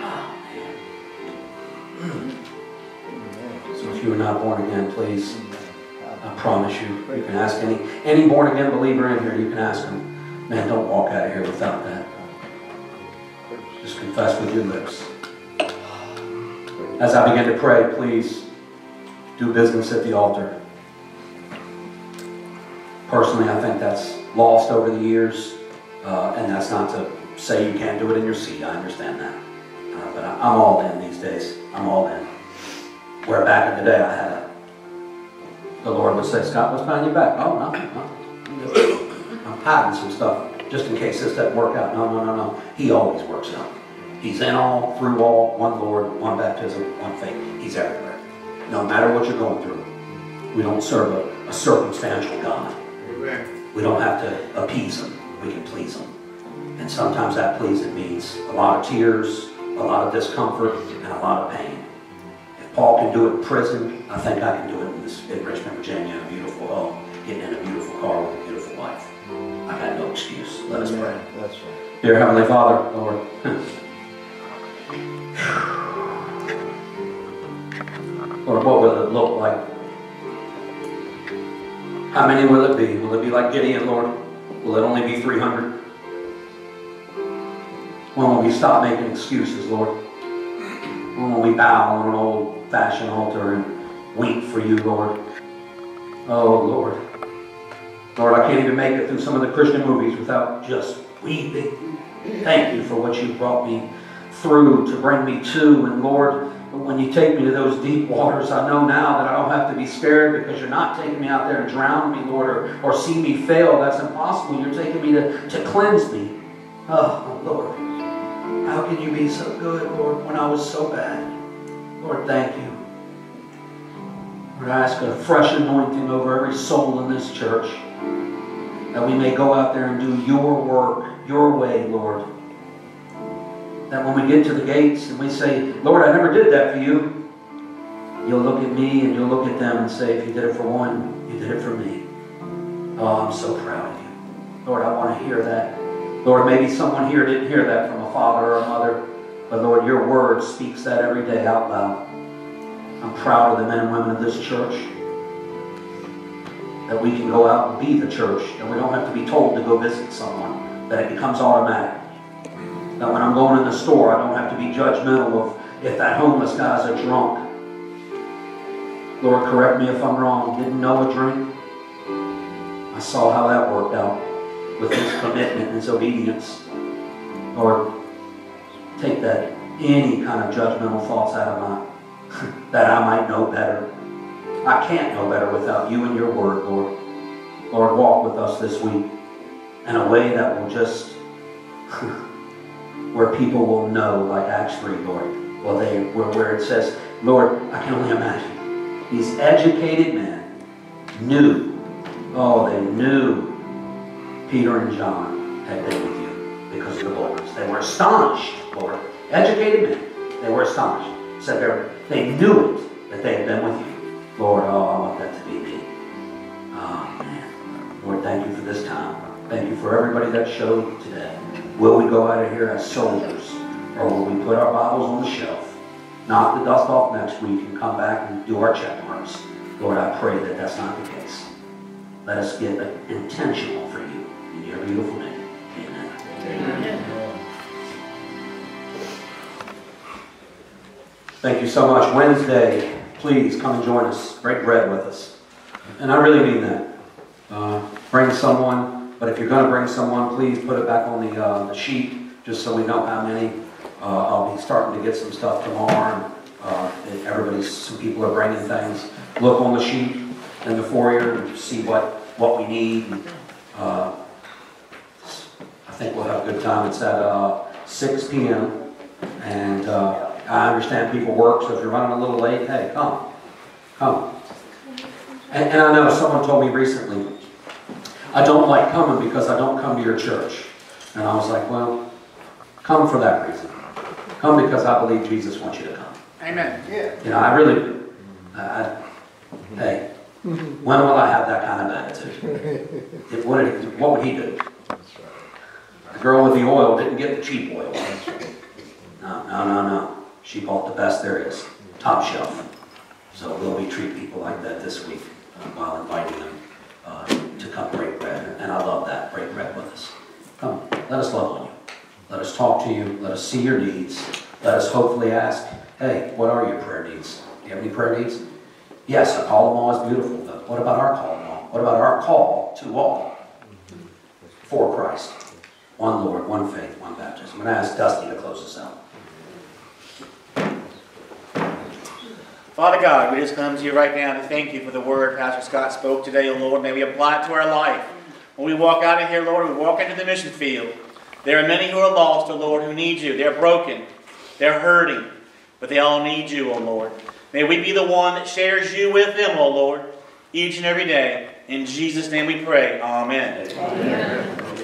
Speaker 1: Oh, man. Mm. So if you are not born again, please, I promise you, you can ask any, any born again believer in here, you can ask them, man, don't walk out of here without that. Just confess with your lips. As I begin to pray, please do business at the altar. Personally, I think that's lost over the years, uh, and that's not to say you can't do it in your seat. I understand that. Uh, but I, I'm all in these days. I'm all in. Where back in the day I had a, the Lord would say, Scott, what's behind your back? Oh, no, no. Hiding some stuff just in case this doesn't work out. No, no, no, no. He always works out. He's in all, through all, one Lord, one baptism, one faith. He's everywhere. No matter what you're going through, we don't serve a, a circumstantial God.
Speaker 4: Amen.
Speaker 1: We don't have to appease him. We can please him. And sometimes that pleasing means a lot of tears, a lot of discomfort, and a lot of pain. If Paul can do it in prison, I think I can do it in, this, in Richmond, Virginia, in a beautiful home, getting in a beautiful car I got no excuse. Let us pray.
Speaker 6: That's right.
Speaker 1: Dear Heavenly Father, Lord, Lord, what will it look like? How many will it be? Will it be like Gideon, Lord? Will it only be 300? When will we stop making excuses, Lord? When will we bow on an old-fashioned altar and weep for you, Lord? Oh, Lord. Lord, I can't even make it through some of the Christian movies without just weeping. Thank you for what you brought me through to bring me to. And Lord, when you take me to those deep waters, I know now that I don't have to be scared because you're not taking me out there to drown me, Lord, or, or see me fail. That's impossible. You're taking me to, to cleanse me. Oh, Lord. How can you be so good, Lord, when I was so bad? Lord, thank you. Lord, I ask a fresh anointing over every soul in this church that we may go out there and do your work, your way, Lord. That when we get to the gates and we say, Lord, I never did that for you, you'll look at me and you'll look at them and say, if you did it for one, you did it for me. Oh, I'm so proud of you. Lord, I want to hear that. Lord, maybe someone here didn't hear that from a father or a mother, but Lord, your word speaks that every day out loud. I'm proud of the men and women of this church that we can go out and be the church, and we don't have to be told to go visit someone, that it becomes automatic. That when I'm going in the store, I don't have to be judgmental of if that homeless guy's a drunk. Lord, correct me if I'm wrong. Didn't Noah drink. I saw how that worked out with his commitment and his obedience. Lord, take that any kind of judgmental thoughts out of my that I might know better. I can't know better without you and your word, Lord. Lord, walk with us this week in a way that will just where people will know, like Acts 3, Lord. Well, they where, where it says, Lord, I can only imagine. These educated men knew, oh, they knew Peter and John had been with you because of the boldness. They were astonished, Lord. Educated men, they were astonished. Said they, they knew it that they had been with you. Lord, oh, I want that to be me. Oh, man. Lord, thank you for this time. Thank you for everybody that showed today. Will we go out of here as soldiers, or will we put our Bibles on the shelf, knock the dust off next week, and come back and do our check marks? Lord, I pray that that's not the case. Let us get intentional for you. In your beautiful name. Amen. Amen. Thank you so much. Wednesday, please come and join us. Break bread with us. And I really mean that. Uh, bring someone, but if you're going to bring someone, please put it back on the, uh, the sheet just so we know how many. Uh, I'll be starting to get some stuff tomorrow. And, everybody's, some people are bringing things. Look on the sheet in the foyer and see what, what we need. Uh, I think we'll have a good time. It's at uh, 6 p.m. And uh, I understand people work, so if you're running a little late, hey, come. Come. And, and I know someone told me recently, I don't like coming because I don't come to your church. And I was like, well, come for that reason. Come because I believe Jesus wants you to come.
Speaker 8: Amen.
Speaker 6: Yeah.
Speaker 1: You know, I really, I, I, mm-hmm. hey, mm-hmm. when will I have that kind of attitude? If, what, did, what would he do? The girl with the oil didn't get the cheap oil. No, no, no, no. She bought the best there is, top shelf. So will we treat people like that this week uh, while inviting them uh, to come break bread? And I love that, break bread with us. Come, let us love on you. Let us talk to you. Let us see your needs. Let us hopefully ask, hey, what are your prayer needs? Do you have any prayer needs? Yes, a call them all is beautiful, but what about our call all? What about our call to all? For Christ. One Lord, one faith, one baptism. I'm going to ask Dusty to close us out.
Speaker 8: Father God, we just come to you right now to thank you for the word Pastor Scott spoke today, Lord. May we apply it to our life. When we walk out of here, Lord, we walk into the mission field. There are many who are lost, oh Lord, who need you. They're broken. They're hurting. But they all need you, oh Lord. May we be the one that shares you with them, oh Lord, each and every day. In Jesus' name we pray. Amen. Amen.